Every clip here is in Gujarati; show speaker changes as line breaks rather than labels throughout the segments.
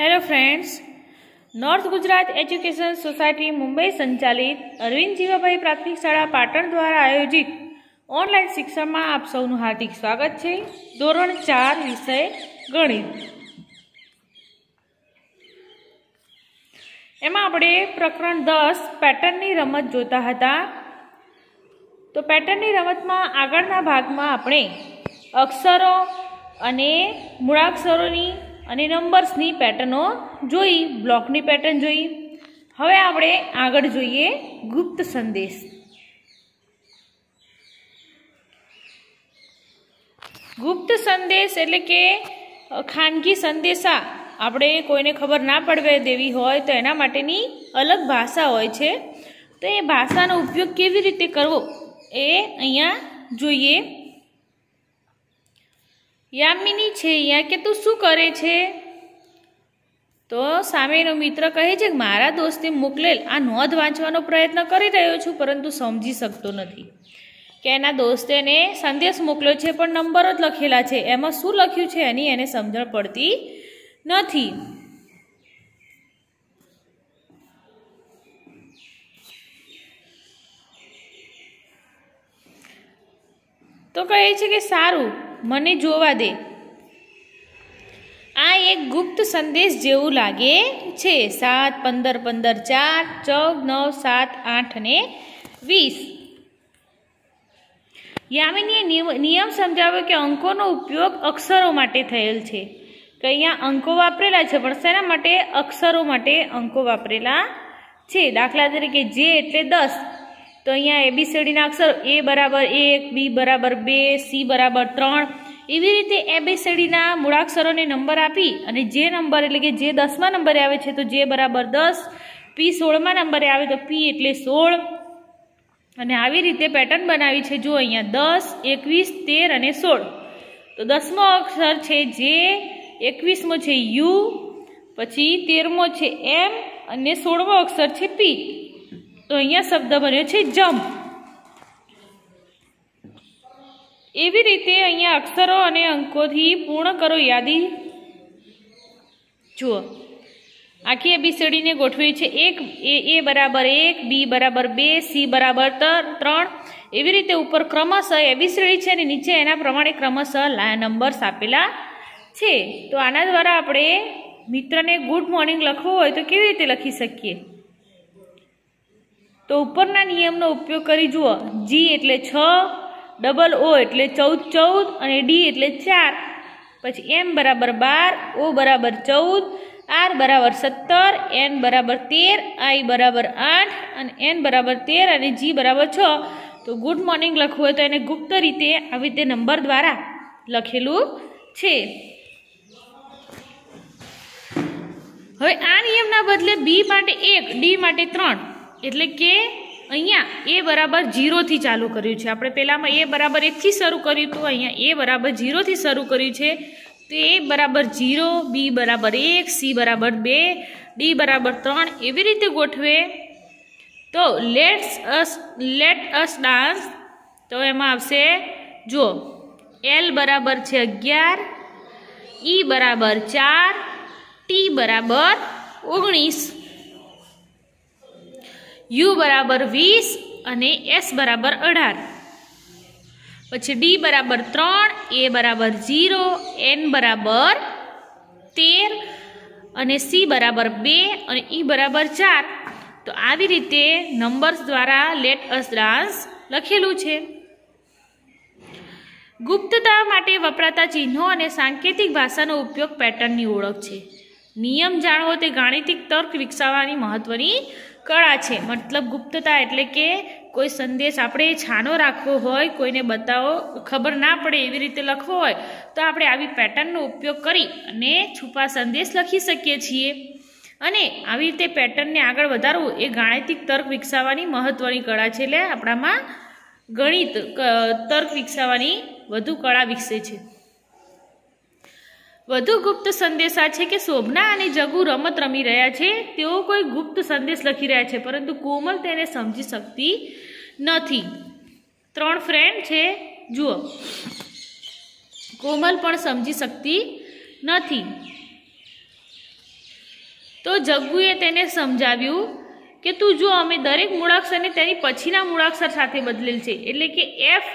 Hello friends north Gujarat education society Mumbai સંચાલિત અરવિંદ જીવાભાઈ પ્રાથમિક શાળા પાટણ દ્વારા આયોજિત ઓનલાઈન શિક્ષણમાં આપ સૌનું હાર્દિક સ્વાગત છે. ધોરણ ચાર વિષય ગણિત. એમાં આપણે પ્રકરણ દસ પેટર્નની રમત જોતા હતા. તો પેટર્નની રમતમાં આગળના ભાગમાં આપણે અક્ષરો અને મૂળાક્ષરોની અને નંબર્સની પેટર્નો જોઈ, બ્લોકની પેટર્ન જોઈ. હવે આપણે આગળ જોઈએ ગુપ્ત સંદેશ. ગુપ્ત સંદેશ એટલે કે ખાનગી સંદેશા. આપણે કોઈને ખબર ના પડવે દેવી હોય તો એના માટેની અલગ ભાષા હોય છે. તો એ ભાષાનો ઉપયોગ કેવી રીતે કરવો એ અહીંયા જોઈએ. યામિની છે અહીંયા કે તું શું કરે છે? તો સામેનો મિત્ર કહે છે કે મારા દોસ્તે મોકલેલ, આ નોંધ વાંચવાનો પ્રયત્ન કરી રહ્યો છું, પરંતુ સમજી શકતો નથી. કે એના દોસ્તેને સંદેશ મોકલ્યો છે, પણ નંબરો જ લખેલા છે. એમાં શું લખ્યું છે એની એને સમજણ પડતી નથી. તો કહે છે કે સારું મને જોવા દે. આ એક ગુપ્ત સંદેશ જેવું લાગે છે. સાત, પંદર પંદર, ચાર, ચૌદ, નવ, સાત, આઠ અને વીસ. યામિનીએ નિયમ સમજાવ્યો કે અંકોનો ઉપયોગ અક્ષરો માટે થયેલ છે. કે અહીંયા અંકો વાપરેલા છે, પણ શેના માટે? અક્ષરો માટે અંકો વાપરેલા છે. દાખલા તરીકે જે એટલે દસ. તો અહીંયા એબીસીડીના અક્ષર એ બરાબર એક બી બરાબર બે સી બરાબર ત્રણ. એવી રીતે એબીસીડીના મૂળાક્ષરોને નંબર આપી અને જે નંબર એટલે કે જે દસમા નંબરે આવે છે તો જે બરાબર દસ. પી સોળમા નંબરે આવે તો પી એટલે સોળ. અને આવી રીતે પેટર્ન બનાવી છે જો અહીંયા દસ, એકવીસ, તેર અને સોળ. તો દસમો અક્ષર છે જે એકવીસમો છે યુ પછી તેરમો છે એમ અને સોળમો અક્ષર છે પી તો અહીંયા શબ્દ બન્યો છે જમ્પ. એવી રીતે અહીંયા અક્ષરો અને અંકોથી પૂર્ણ કરો યાદી. જુઓ. આખી એબીસીડીને ગોઠવી છે એક, એ એ બરાબર એક, બી બરાબર બે, સી બરાબર ત્રણ. એવી રીતે ઉપર ક્રમશઃ એબીસીડી છે અને નીચે એના પ્રમાણે ક્રમશઃ નંબર્સ આપેલા છે. તો આના દ્વારા આપણે મિત્રને ગુડ મોર્નિંગ લખવું હોય તો કેવી રીતે લખી શકીએ? તો ઉપરના નિયમનો ઉપયોગ કરી જુઓ. જી એટલે છ ડબલ ઓ એટલે ચૌદ ચૌદ અને ડી એટલે ચાર. પછી એમ બરાબર બાર ઓ બરાબર ચૌદ આર બરાબર સત્તર એન બરાબર તેર આઈ બરાબર આઠ અને એન બરાબર તેર અને જી બરાબર છ. તો ગુડ મોર્નિંગ લખવું હોય તો એને ગુપ્ત રીતે આવી રીતે નંબર દ્વારા લખેલું છે. હવે આ નિયમના બદલે બી માટે એક ડી માટે ત્રણ. એટલે કે અહીંયા એ બરાબર જીરોથી ચાલુ કર્યું છે. આપણે પહેલાંમાં એ બરાબર એકથી શરૂ કર્યું હતું, અહીંયા એ બરાબર જીરોથી શરૂ કર્યું છે. તો એ બરાબર જીરો બી બરાબર એક, સી બરાબર બે, ડી બરાબર ત્રણ એવી રીતે ગોઠવે. તો let's us let us dance તો એમાં આવશે જુઓ એલ બરાબર છે અગિયાર ઈ બરાબર ચાર ટી બરાબર ઓગણીસ. યુ બરાબર વીસ અને એસ બરાબર અઢાર. પછી ડી બરાબર ત્રણ એ બરાબર ઝીરો એન બરાબર તેર અને સી બરાબર બે અને ઈ બરાબર ચાર. તો આવી રીતે નંબર્સ દ્વારા લેટ અસ ડાન્સ લખેલું છે. ગુપ્તતા માટે વપરાતા ચિહ્નો અને સાંકેતિક ભાષાનો ઉપયોગ પેટર્નની ઓળખ છે. નિયમ જાણવો તે ગાણિતિક તર્ક વિકસાવવાની મહત્વની કળા છે. મતલબ ગુપ્તતા એટલે કે કોઈ સંદેશ આપણે છાનો રાખવો હોય, કોઈને બતાવો, ખબર ના પડે એવી રીતે લખવો હોય, તો આપણે આવી પેટર્નનો ઉપયોગ કરી અને છુપા સંદેશ લખી શકીએ છીએ. અને આવી રીતે પેટર્નને આગળ વધારવું એ ગાણિતિક તર્ક વિકસાવવાની મહત્ત્વની કળા છે. એટલે આપણામાં ગણિત તર્ક વિકસાવવાની વધુ કળા વિકસે છે. વધુ ગુપ્ત સંદેશા છે કે શોભના અને જગુ રમત રમી રહ્યા છે? તેઓ કોઈ ગુપ્ત સંદેશ લખી રહ્યા છે, પરંતુ કોમલ તેને સમજી શકતી નથી. ત્રણ ફ્રેન્ડ છે, જુઓ. કોમલ પણ સમજી શકતી નથી. તો જગ્ગુએ તેને સમજાવ્યું કે તું જો અમે દરેક મૂળાક્ષરને તેની પછીના મૂળાક્ષર સાથે બદલેલ છે, એટલે કે એફ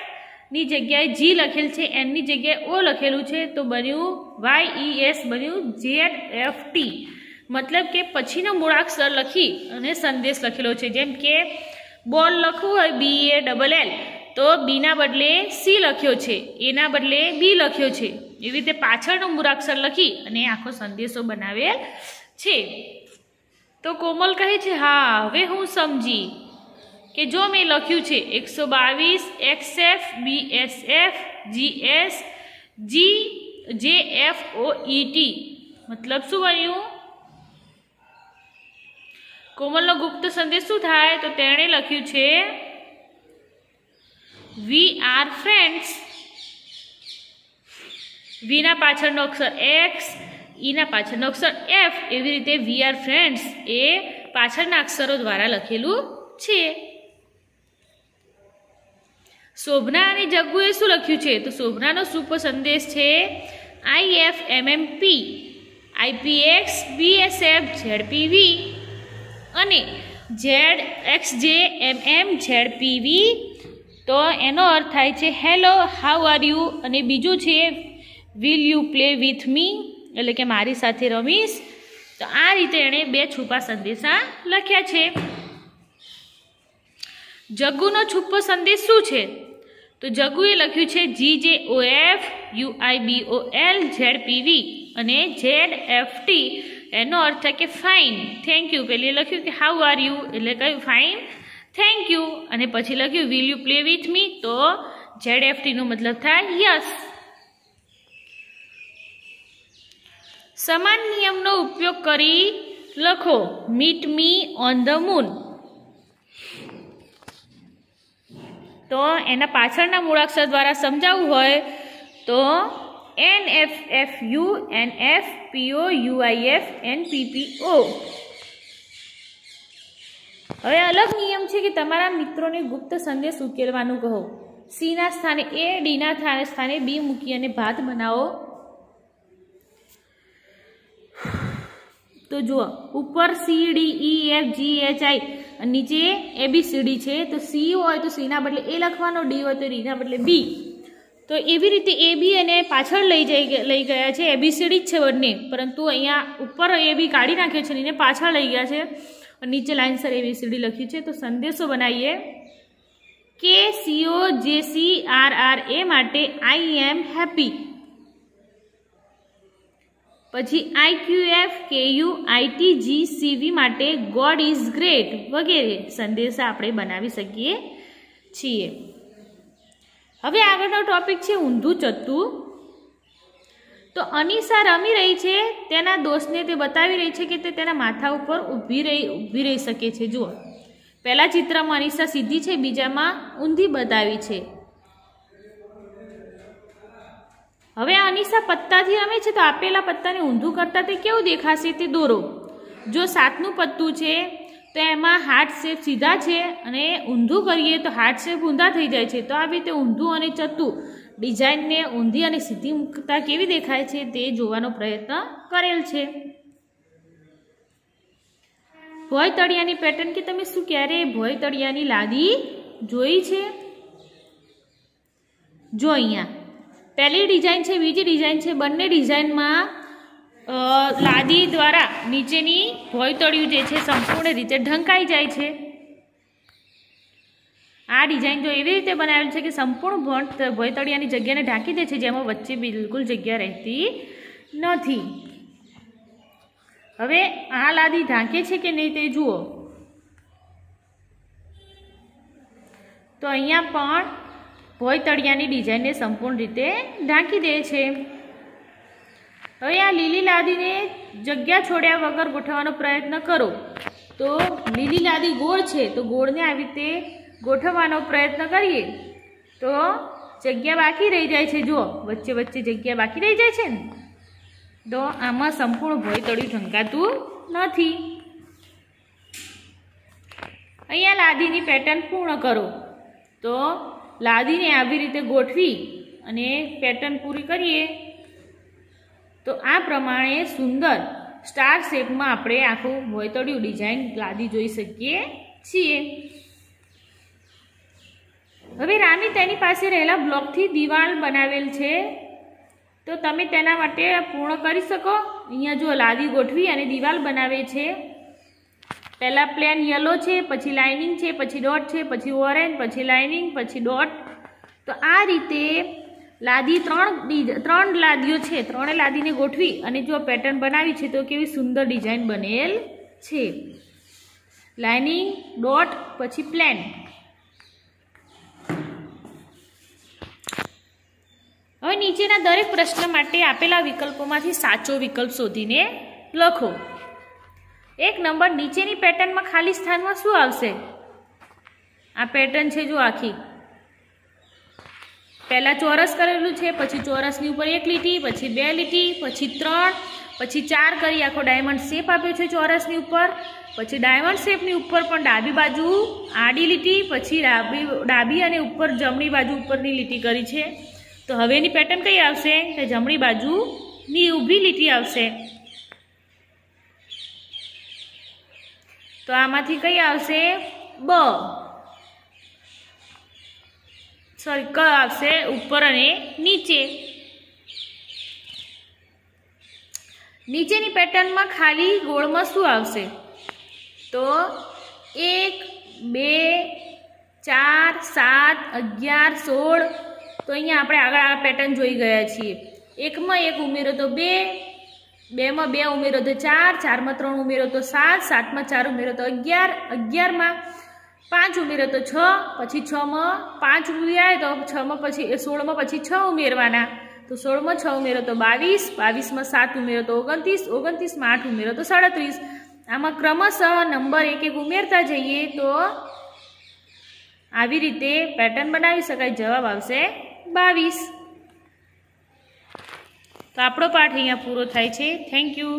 ની જગ્યાએ જી લખેલ છે એનની જગ્યાએ ઓ લખેલું છે, તો બન્યું વાય ઈ એસ બન્યું જેડ એફ ટી મતલબ કે પછીનો મૂળાક્ષર લખી અને સંદેશ લખેલો છે, જેમ કે બોલ લખવું હોય બી એ ડબલ એલ તો બીના બદલે સી લખ્યો છે એના બદલે બી લખ્યો છે. એવી રીતે પાછળનો મૂળાક્ષર લખી અને આખો સંદેશો બનાવેલ છે. તો કોમલ કહે છે, હા, હવે હું સમજી. કે જો મેં લખ્યું છે એકસો બાવીસ X F B S F G S G J F O ઇટી મતલબ શું બન્યું? કોમલનો ગુપ્ત સંદેશ શું થાય? તો તેણે લખ્યું છે વી આર ફ્રેન્ડ્સ વીના પાછળનો અક્ષર એક્સ ઈના પાછળનો અક્ષર એફ એવી રીતે વી આર ફ્રેન્ડ્સ એ પાછળના અક્ષરો દ્વારા લખેલું છે. શોભના અને જગ્ગુએ શું લખ્યું છે? તો શોભનાનો સુપર સંદેશ છે I F M M P આઈપીએક્સ BSF ZPV અને ઝેડ એક્સ જે એમ એમ ઝેડપીવી તો એનો અર્થ થાય છે હેલો હાઉ આર યુ અને બીજું છે will you play with me એટલે કે, મારી સાથે રમીશ. તો આ રીતે એણે બે છુપા સંદેશા લખ્યા છે. જગ્ગુનો છુપો સંદેશ શું છે? તો જગુએ લખ્યું છે G J O F U I B O L Z PV અને ઝેડ એફ ટી એનો અર્થ થાય કે ફાઇન થેન્ક યુ પેલી લખ્યું કે હાઉ આર યુ એટલે કયું ફાઇન થેન્ક યુ અને પછી લખ્યું will you play with me તો ઝેડ એફ ટીનો મતલબ થાય યસ સમાન નિયમનો ઉપયોગ કરી લખો meet me on the moon તો એના પાછળના મૂળાક્ષર દ્વારા સમજાવવું હોય તો N F F U N F PO UIF N PPO હવે અલગ નિયમ છે કે તમારા મિત્રોને ગુપ્ત સંદેશ ઉકેલવાનું કહો. સીના સ્થાને એ ડીના સ્થાને બી મૂકી અને ભાત બનાવો. તો જુઓ, ઉપર C D E F G H I અને નીચે એબીસીડી છે. તો સી હોય તો સીના બદલે એ લખવાનો ડી હોય તો ડીના બદલે બી તો એવી રીતે એ બી એને પાછળ લઈ જઈ લઈ ગયા છે. એબીસીડી જ છે બંને. પરંતુ અહીંયા ઉપર એ બી કાઢી નાખ્યો છે અને એને પાછળ લઈ ગયા છે. નીચે નીચે લાઇનસર એબીસીડી લખ્યું છે. તો સંદેશો બનાવીએ. કે સીઓ જે સી આર આર એ માટે આઈ એમ હેપી પછી I Q F, K U IT G CV માટે ગોડ ઇઝ ગ્રેટ વગેરે સંદેશા આપણે બનાવી શકીએ છીએ. હવે આગળનો ટોપિક છે ઊંધું ચત્તું તો અનિસા રમી રહી છે, તેના દોસ્તને તે બતાવી રહી છે કે તે તેના માથા ઉપર ઊભી રહી ઊભી રહી શકે છે. જુઓ. પહેલા ચિત્રમાં અનિસા સીધી છે, બીજામાં ઊંધી બતાવી છે. હવે અનિશા પત્તાથી રમે છે તો આપેલા પત્તાને ઊંધું કરતાં તે કેવું દેખાશે તે દોરો. જો સાતનું પત્તું છે, તો એમાં હાર્ટ શેપ સીધા છે અને ઊંધું કરીએ તો હાર્ટ શેપ ઊંધા થઈ જાય છે. તો આવી રીતે ઊંધું અને ચતું ડિઝાઇનને ઊંધી અને સીધી મૂકતા કેવી દેખાય છે તે જોવાનો પ્રયત્ન કરેલ છે. ભોય તળિયાની પેટર્ન કે તમે શું ક્યારે ભોય તળિયાની લાદી જોઈ છે? જો અહીંયા. પહેલી ડિઝાઇન છે, બીજી ડિઝાઇન છે, બંને ડિઝાઇનમાં લાદી દ્વારા નીચેની ભોયતળિયું જે છે, સંપૂર્ણ રીતે ઢંકાઈ જાય છે. આ ડિઝાઇન જો એવી રીતે બનાવેલ છે કે સંપૂર્ણ ભોયતળિયાની જગ્યાને ઢાંકી દે છે, જેમાં વચ્ચે બિલકુલ જગ્યા રહેતી નથી. હવે આ લાદી ઢાંકે છે કે નહીં તે જુઓ. તો અહીંયા પણ ભોયતળિયાની ડિઝાઇનને સંપૂર્ણ રીતે ઢાંકી દે છે. હવે આ લીલી લાદીને જગ્યા છોડ્યા વગર ગોઠવવાનો પ્રયત્ન કરો. તો લીલી લાદી ગોળ છે, તો ગોળને આવી રીતે ગોઠવવાનો પ્રયત્ન કરીએ. તો જગ્યા બાકી રહી જાય છે, જુઓ, વચ્ચે વચ્ચે જગ્યા બાકી રહી જાય છે ને. તો આમાં સંપૂર્ણ ભોય તળિયું ઢંકાતું નથી. અહીંયા લાદીની પેટર્ન પૂર્ણ કરો. તો લાદીને આવી રીતે ગોઠવી અને પેટર્ન પૂરી કરીએ. તો આ પ્રમાણે સુંદર સ્ટાર શેપમાં આપણે આખું વોયતળિયું ડિઝાઇન લાદી જોઈ શકીએ છીએ. હવે રામી તેની પાસે રહેલા બ્લોકથી દિવાલ બનાવેલ છે. તો તમે તેના માટે પૂર્ણ કરી શકો. અહીંયા જો લાદી ગોઠવી અને દિવાલ બનાવે છે. પહેલાં પ્લેન યલો છે, પછી લાઇનિંગ છે, પછી ડોટ છે, પછી ઓરેન્જ પછી લાઇનિંગ પછી ડોટ તો આ રીતે લાદી ત્રણ ત્રણ લાદીઓ છે, ત્રણે લાદીને ગોઠવી અને જો પેટર્ન બનાવી છે તો કેવી સુંદર ડિઝાઇન બનેલ છે. લાઇનિંગ ડોટ પછી પ્લેન હવે નીચેના દરેક પ્રશ્ન માટે આપેલા વિકલ્પોમાંથી સાચો વિકલ્પ શોધીને લખો. એક નંબર નીચેની પેટર્નમાં ખાલી સ્થાનમાં શું આવશે? આ પેટર્ન છે જો આખી. પહેલાં ચોરસ કરેલું છે, પછી ચોરસની ઉપર એક લીટી, પછી બે લીટી, પછી ત્રણ, પછી ચાર કરી આખો ડાયમંડ શેપ આપ્યો છે ચોરસની ઉપર. પછી ડાયમંડ શેપની ઉપર પણ ડાબી બાજુ આડી લીટી, પછી ડાબી ડાબી અને ઉપર જમણી બાજુ ઉપરની લીટી કરી છે. તો હવેની પેટર્ન કઈ આવશે? કે જમણી બાજુની ઊભી લીટી આવશે. તો આમાંથી કઈ આવશે? બ. સોરી ક આવશે ઉપર અને નીચે. નીચેની પેટર્નમાં ખાલી ગોળમાં શું આવશે? તો એક, બે, ચાર, સાત, અગિયાર, સોળ. તો અહીંયા આપણે આગળ આ પેટર્ન જોઈ ગયા છીએ. એકમાં એક ઉમેરો તો બે બેમાં બે ઉમેરો તો ચાર, ચારમાં ત્રણ ઉમેરો તો સાત, સાતમાં ચાર ઉમેરો તો અગિયાર, અગિયારમાં પાંચ ઉમેરો તો છ, પછી છમાં પાંચ ઉમેરાય તો છમાં પછી સોળમાં પછી છ ઉમેરવાના. તો સોળમાં છ ઉમેરો તો બાવીસ, બાવીસમાં સાત ઉમેરો તો ઓગણત્રીસ, ઓગણત્રીસમાં આઠ ઉમેરો તો સાડત્રીસ. આમાં ક્રમશઃ નંબર એક એક ઉમેરતા જઈએ તો આવી રીતે પેટર્ન બનાવી શકાય. જવાબ આવશે બાવીસ. તો આપણો પાઠ અહીંયા પૂરો થાય છે. Thank you